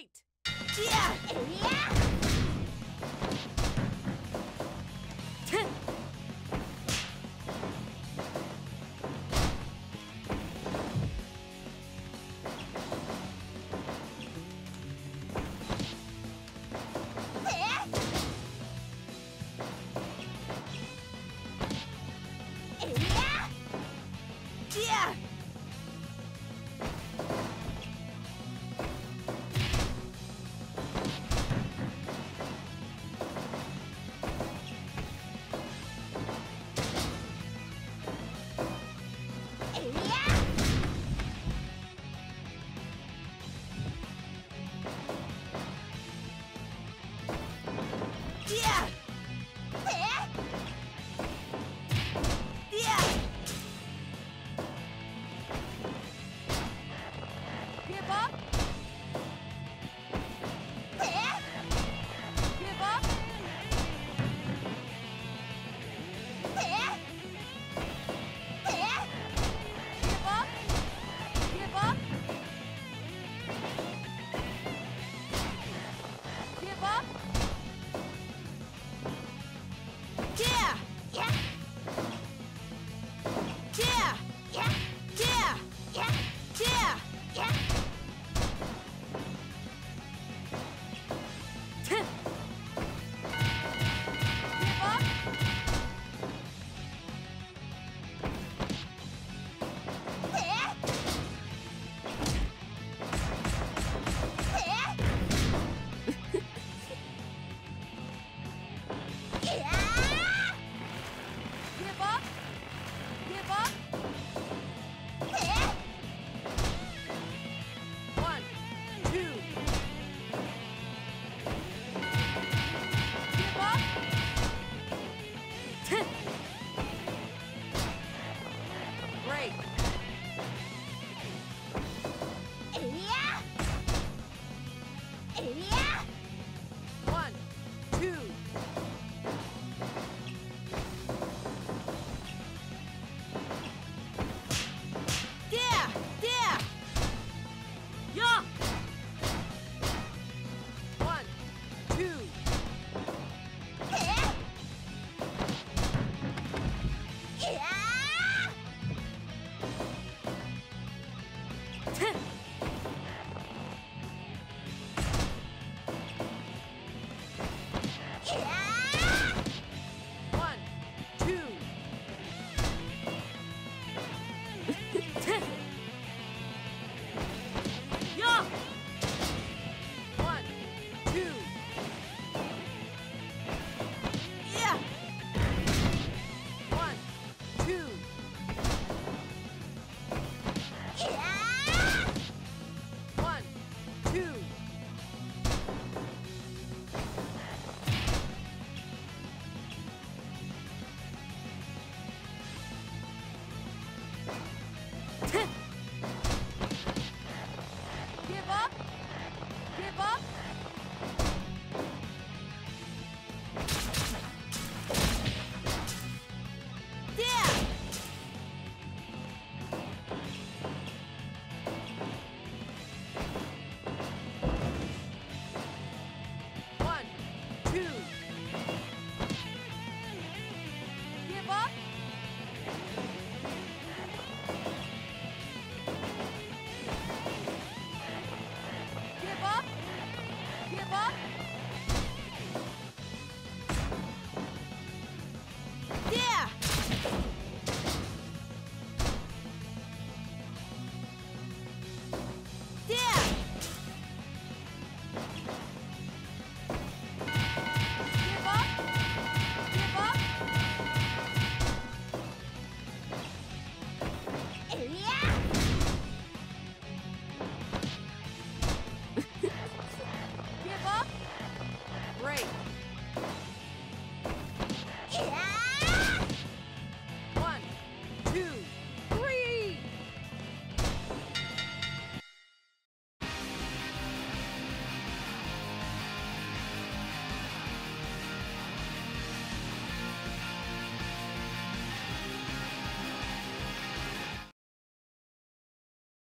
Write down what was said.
Fight! Yeah! Yeah! give up. Yeah! Yeah! two.